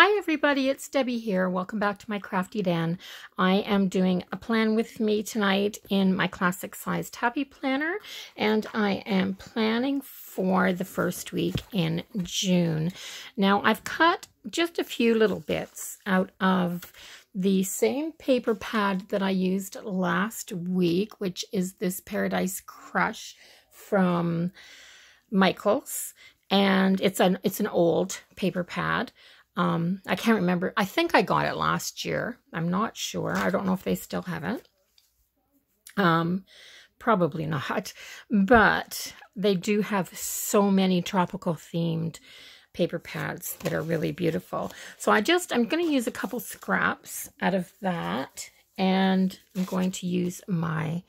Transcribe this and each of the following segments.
Hi everybody, it's Debbie here. Welcome back to my Crafty Den. I am doing a plan with me tonight in my classic sized happy planner and I am planning for the first week in June. Now I've cut just a few little bits out of the same paper pad that I used last week, which is this Paradise Crush from Michaels and it's an it's an old paper pad um, I can't remember. I think I got it last year. I'm not sure. I don't know if they still have it. Um, probably not. But they do have so many tropical themed paper pads that are really beautiful. So I just, I'm going to use a couple scraps out of that. And I'm going to use my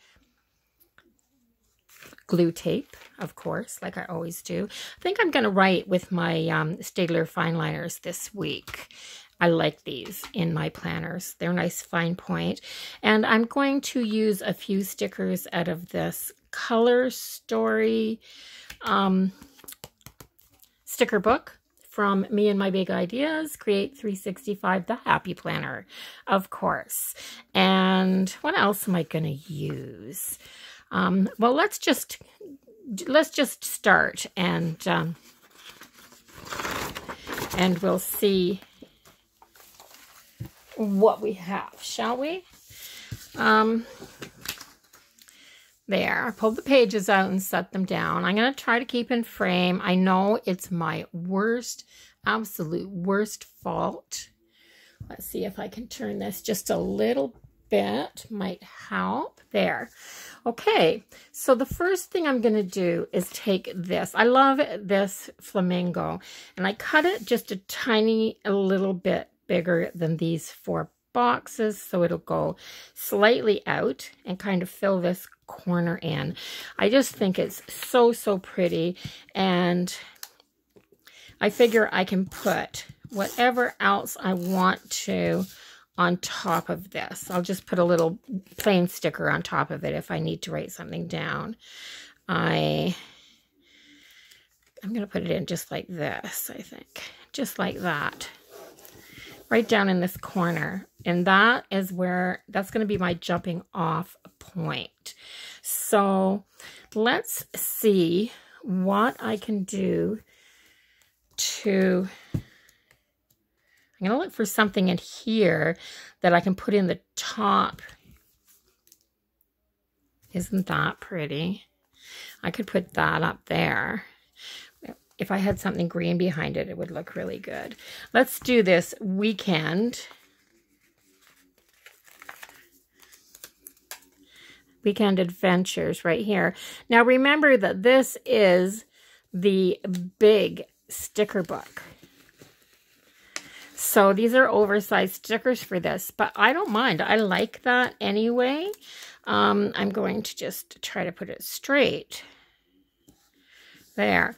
glue tape, of course, like I always do. I think I'm going to write with my um, Staedtler fine liners this week. I like these in my planners. They're nice fine point. And I'm going to use a few stickers out of this Color Story um, sticker book from me and my big ideas create 365 the happy planner of course and what else am i going to use um, well, let's just let's just start and um, and we'll see what we have, shall we? Um, there, I pulled the pages out and set them down. I'm going to try to keep in frame. I know it's my worst, absolute worst fault. Let's see if I can turn this just a little bit. Might help. There. Okay, so the first thing I'm going to do is take this. I love this flamingo, and I cut it just a tiny a little bit bigger than these four boxes, so it'll go slightly out and kind of fill this corner in. I just think it's so, so pretty, and I figure I can put whatever else I want to on top of this. I'll just put a little plain sticker on top of it if I need to write something down. I, I'm going to put it in just like this, I think. Just like that. Right down in this corner. And that is where, that's going to be my jumping off point. So let's see what I can do to I'm going to look for something in here that I can put in the top. Isn't that pretty? I could put that up there. If I had something green behind it, it would look really good. Let's do this weekend. Weekend Adventures right here. Now remember that this is the big sticker book. So these are oversized stickers for this, but I don't mind. I like that anyway. Um, I'm going to just try to put it straight. There.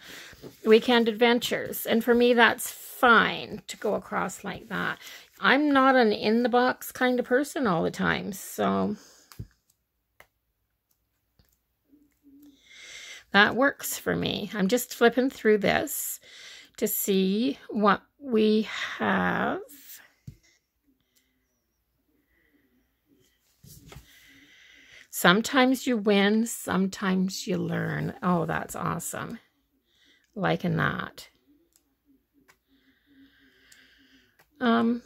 Weekend Adventures. And for me, that's fine to go across like that. I'm not an in-the-box kind of person all the time, so... That works for me. I'm just flipping through this to see what we have Sometimes you win, sometimes you learn. Oh, that's awesome. Liking that. Um,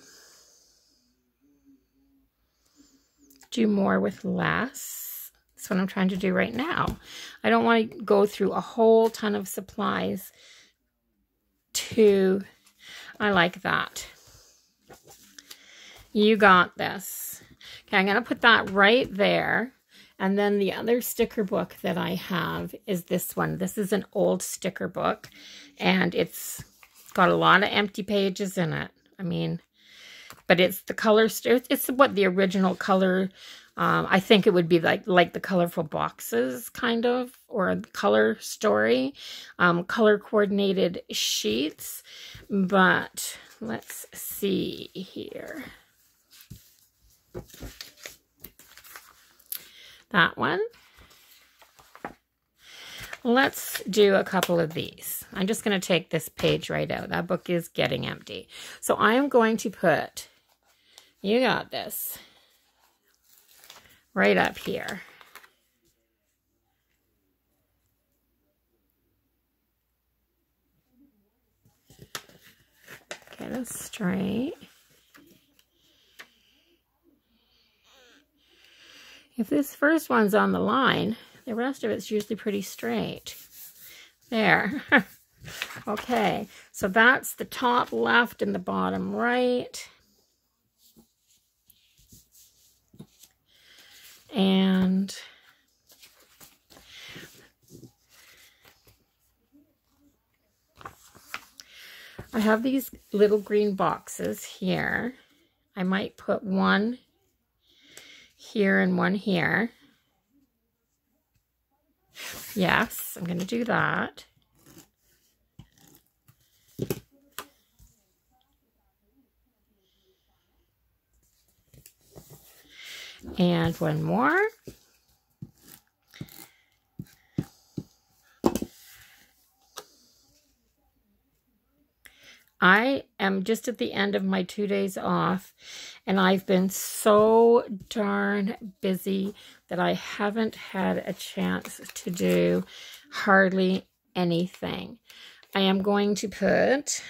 do more with less. That's what I'm trying to do right now. I don't want to go through a whole ton of supplies to I like that. You got this. Okay, I'm going to put that right there. And then the other sticker book that I have is this one. This is an old sticker book. And it's got a lot of empty pages in it. I mean, but it's the color, it's what the original color, um, I think it would be like, like the colorful boxes kind of, or color story, um, color coordinated sheets. But let's see here. That one. let's do a couple of these. I'm just going to take this page right out. That book is getting empty. So I am going to put, you got this, right up here. Get it straight. If this first one's on the line, the rest of it's usually pretty straight. There. okay, so that's the top left and the bottom right. And I have these little green boxes here. I might put one here and one here. Yes, I'm going to do that. And one more. I am just at the end of my two days off, and I've been so darn busy that I haven't had a chance to do hardly anything. I am going to put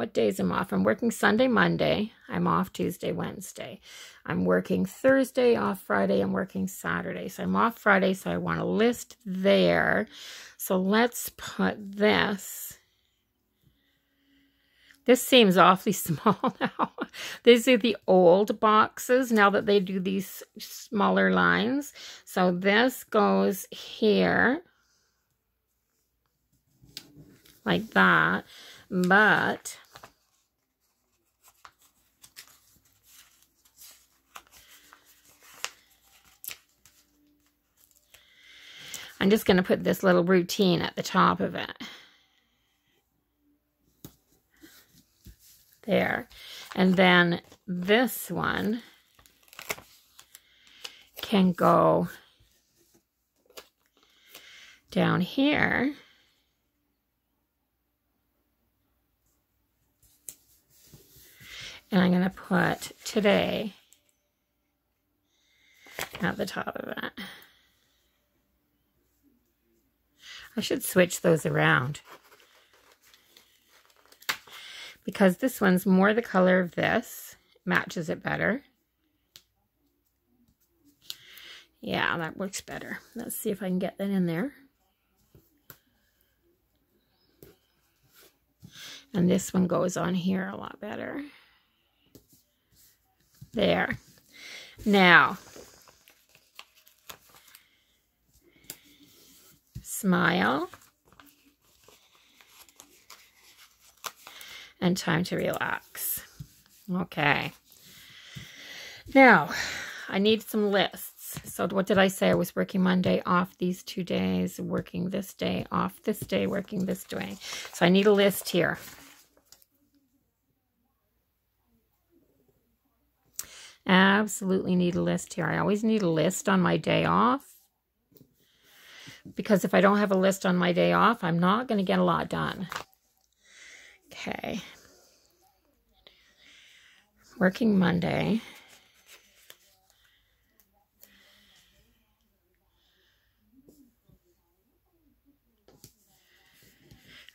what days I'm off. I'm working Sunday, Monday. I'm off Tuesday, Wednesday. I'm working Thursday, off Friday. I'm working Saturday. So I'm off Friday, so I want a list there. So let's put this this seems awfully small now. These are the old boxes now that they do these smaller lines. So this goes here like that. But I'm just going to put this little routine at the top of it. there. And then this one can go down here. And I'm going to put today at the top of it. I should switch those around because this one's more the color of this. Matches it better. Yeah, that works better. Let's see if I can get that in there. And this one goes on here a lot better. There. Now, smile. and time to relax. Okay. Now, I need some lists. So what did I say? I was working Monday, off these two days, working this day, off this day, working this day. So I need a list here. Absolutely need a list here. I always need a list on my day off. Because if I don't have a list on my day off, I'm not going to get a lot done. Okay. Working Monday.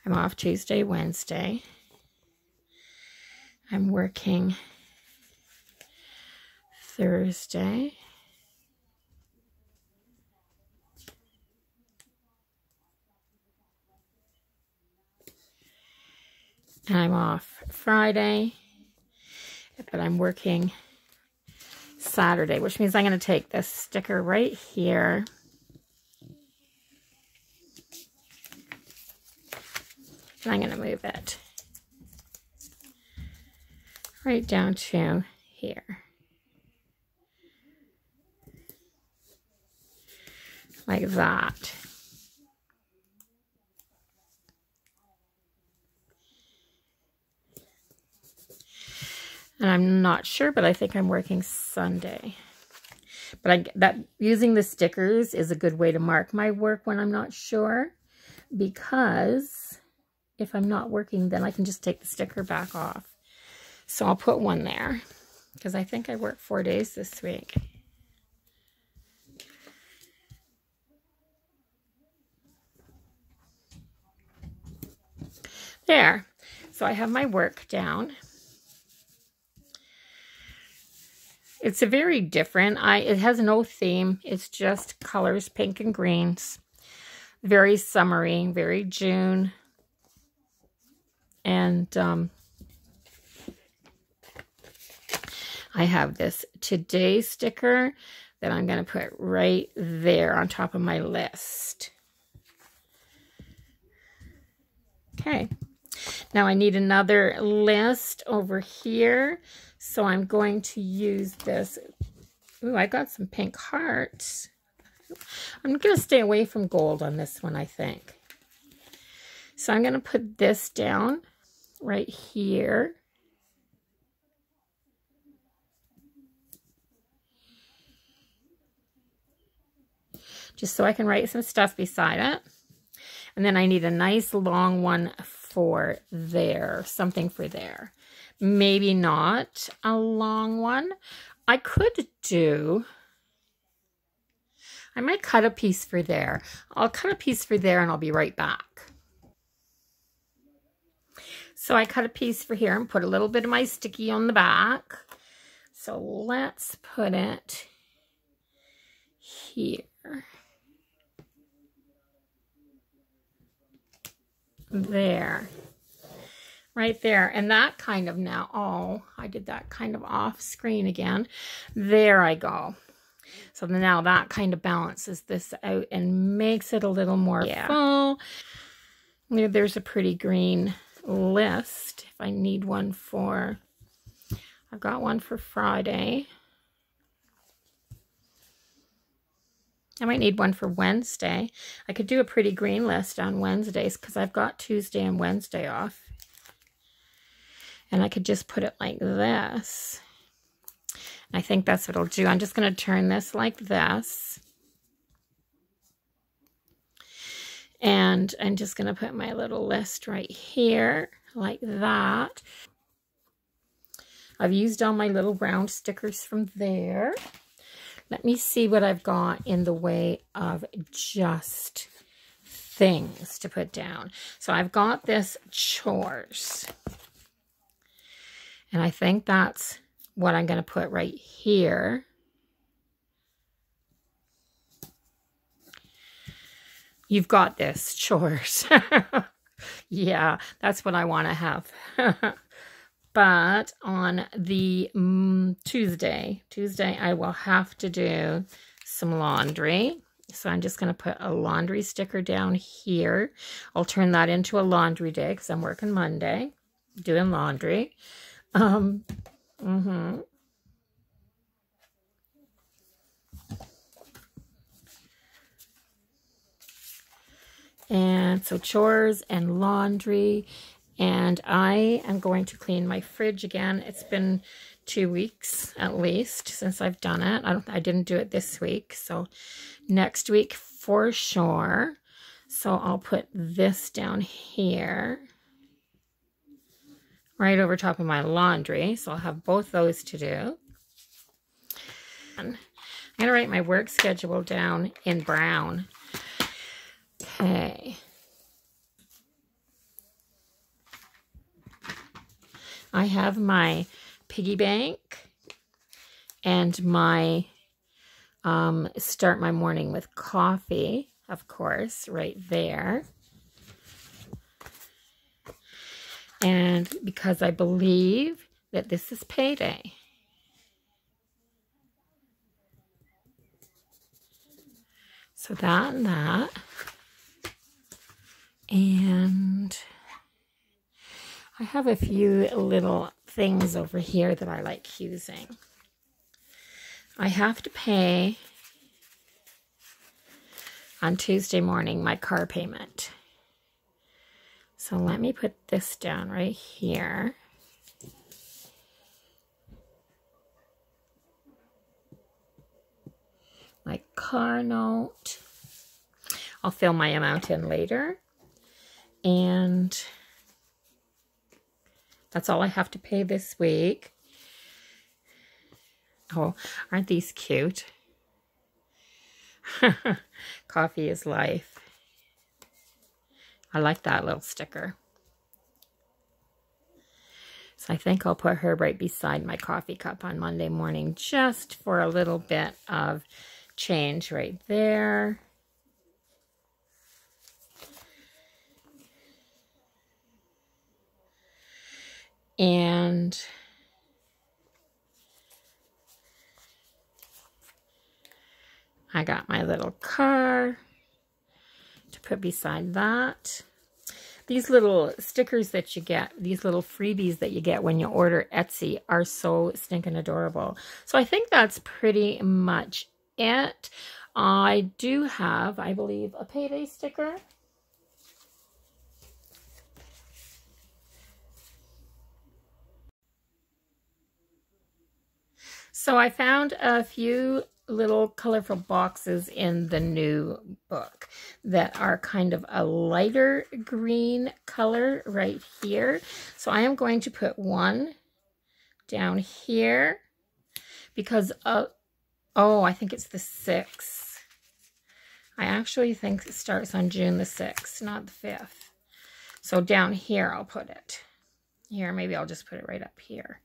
I'm off Tuesday, Wednesday. I'm working Thursday. I'm off Friday, but I'm working Saturday, which means I'm going to take this sticker right here. And I'm going to move it right down to here. Like that. And I'm not sure, but I think I'm working Sunday. But I that using the stickers is a good way to mark my work when I'm not sure because if I'm not working, then I can just take the sticker back off. So I'll put one there because I think I worked four days this week. There. So I have my work down. It's a very different. I It has no theme. It's just colors, pink and greens. Very summery, very June. And um, I have this today sticker that I'm going to put right there on top of my list. Okay. Now I need another list over here. So I'm going to use this. Ooh, I got some pink hearts. I'm going to stay away from gold on this one, I think. So I'm going to put this down right here. Just so I can write some stuff beside it. And then I need a nice long one for there, something for there. Maybe not a long one. I could do, I might cut a piece for there. I'll cut a piece for there and I'll be right back. So I cut a piece for here and put a little bit of my sticky on the back. So let's put it here. There. Right there. And that kind of now oh I did that kind of off screen again. There I go. So now that kind of balances this out and makes it a little more yeah. full. There's a pretty green list. If I need one for I've got one for Friday I might need one for Wednesday. I could do a pretty green list on Wednesdays because I've got Tuesday and Wednesday off. And I could just put it like this. I think that's what I'll do. I'm just going to turn this like this. And I'm just going to put my little list right here like that. I've used all my little round stickers from there. Let me see what I've got in the way of just things to put down. So I've got this chores. And I think that's what I'm going to put right here. You've got this, chores. yeah, that's what I want to have. but on the um, Tuesday, Tuesday, I will have to do some laundry. So I'm just going to put a laundry sticker down here. I'll turn that into a laundry day because I'm working Monday doing laundry. Um, mm-hmm. And so chores and laundry and I am going to clean my fridge again. It's been two weeks at least since I've done it. I, don't, I didn't do it this week. So next week for sure. So I'll put this down here. Right over top of my laundry. So I'll have both those to do. And I'm going to write my work schedule down in brown. Okay. I have my piggy bank and my um, start my morning with coffee, of course, right there. And because I believe that this is payday. So that and that. And I have a few little things over here that I like using. I have to pay on Tuesday morning my car payment. So let me put this down right here. My car note. I'll fill my amount in later. And that's all I have to pay this week. Oh, aren't these cute? Coffee is life. I like that little sticker. So I think I'll put her right beside my coffee cup on Monday morning just for a little bit of change right there. And I got my little car to put beside that. These little stickers that you get, these little freebies that you get when you order Etsy are so stinking adorable. So I think that's pretty much it. I do have, I believe, a payday sticker. So I found a few little colorful boxes in the new book that are kind of a lighter green color right here. So I am going to put one down here because, uh, oh, I think it's the 6th. I actually think it starts on June the 6th, not the 5th. So down here I'll put it. Here, maybe I'll just put it right up here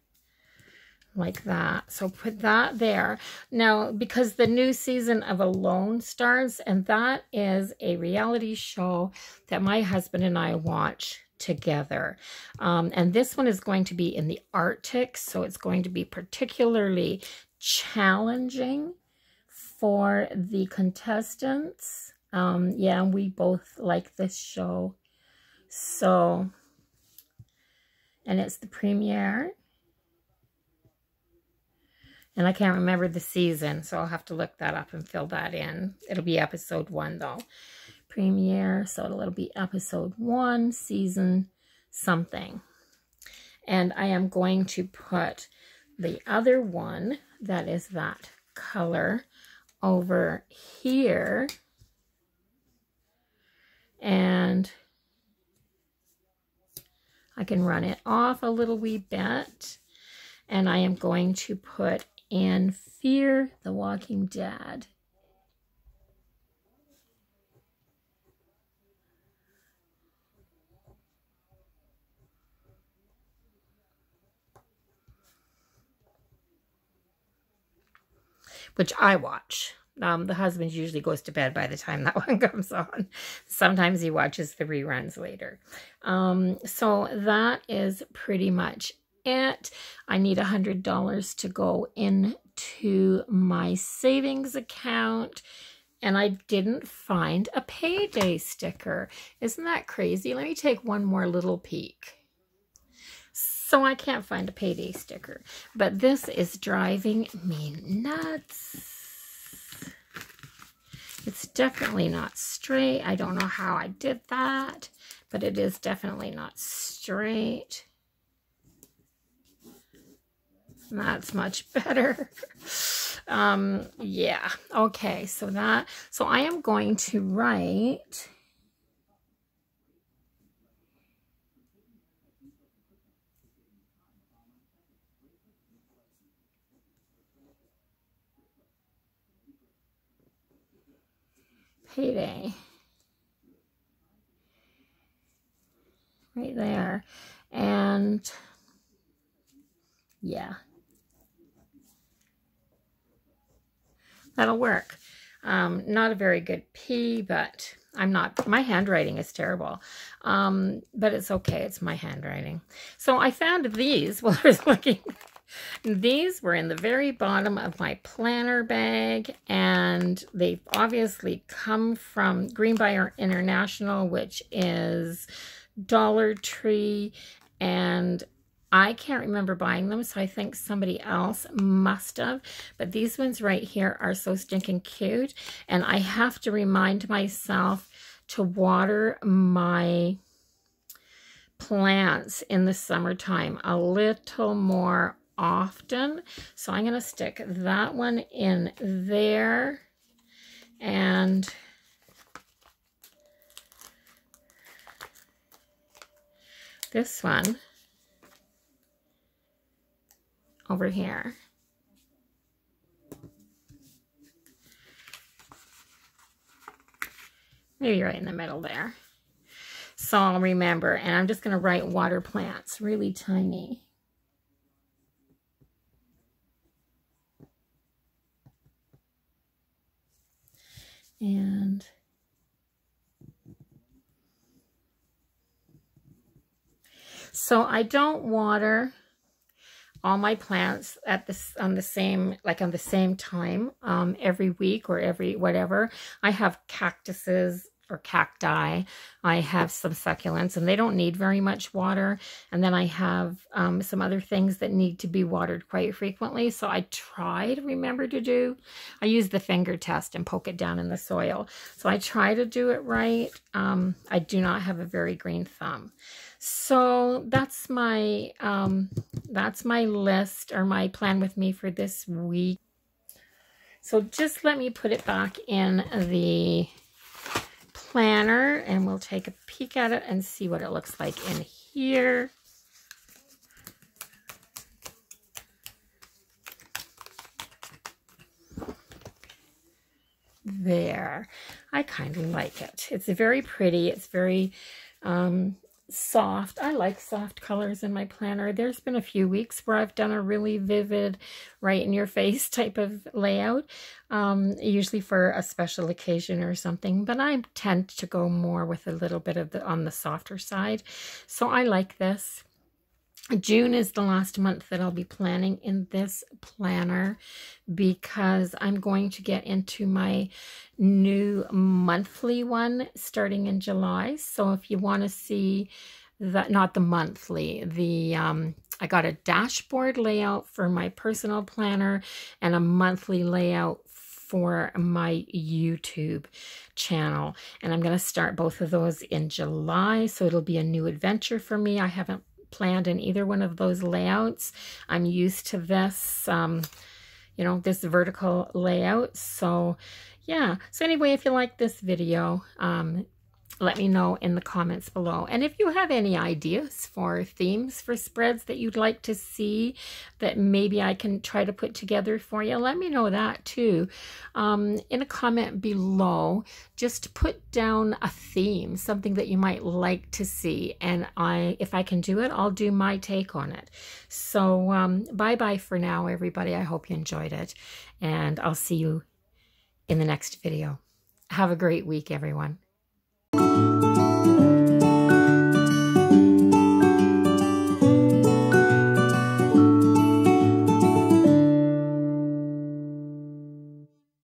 like that. So put that there. Now, because the new season of Alone starts, and that is a reality show that my husband and I watch together. Um, and this one is going to be in the Arctic, so it's going to be particularly challenging for the contestants. Um, yeah, we both like this show. So, and it's the premiere and I can't remember the season, so I'll have to look that up and fill that in. It'll be episode one, though. Premiere, so it'll be episode one, season something. And I am going to put the other one, that is that color, over here. And I can run it off a little wee bit. And I am going to put and Fear the Walking Dead. Which I watch. Um, the husband usually goes to bed by the time that one comes on. Sometimes he watches the reruns later. Um, so that is pretty much it. I need a $100 to go into my savings account and I didn't find a payday sticker. Isn't that crazy? Let me take one more little peek. So I can't find a payday sticker, but this is driving me nuts. It's definitely not straight. I don't know how I did that, but it is definitely not straight. That's much better. um, yeah. Okay, so that, so I am going to write... Payday. Right there. And yeah, that'll work. Um, not a very good P, but I'm not, my handwriting is terrible. Um, but it's okay. It's my handwriting. So I found these while I was looking. These were in the very bottom of my planner bag, and they've obviously come from Greenbrier International, which is Dollar Tree, and I can't remember buying them, so I think somebody else must have. But these ones right here are so stinking cute. And I have to remind myself to water my plants in the summertime a little more often. So I'm going to stick that one in there. And this one over here. Maybe right in the middle there. So I'll remember. And I'm just going to write water plants really tiny. And so I don't water all my plants at this on the same like on the same time um, every week or every whatever. I have cactuses or cacti. I have some succulents and they don't need very much water. And then I have um, some other things that need to be watered quite frequently. So I try to remember to do, I use the finger test and poke it down in the soil. So I try to do it right. Um, I do not have a very green thumb. So that's my, um, that's my list or my plan with me for this week. So just let me put it back in the planner and we'll take a peek at it and see what it looks like in here. There. I kind of like it. It's very pretty. It's very um, soft. I like soft colors in my planner. There's been a few weeks where I've done a really vivid, right in your face type of layout, um, usually for a special occasion or something, but I tend to go more with a little bit of the on the softer side. So I like this. June is the last month that I'll be planning in this planner because I'm going to get into my new monthly one starting in July. So if you want to see that, not the monthly, the, um, I got a dashboard layout for my personal planner and a monthly layout for my YouTube channel. And I'm going to start both of those in July. So it'll be a new adventure for me. I haven't planned in either one of those layouts. I'm used to this, um, you know, this vertical layout. So yeah. So anyway, if you like this video, um, let me know in the comments below. And if you have any ideas for themes for spreads that you'd like to see that maybe I can try to put together for you, let me know that too. Um, in a comment below, just put down a theme, something that you might like to see. And I, if I can do it, I'll do my take on it. So um, bye-bye for now, everybody. I hope you enjoyed it. And I'll see you in the next video. Have a great week, everyone. Música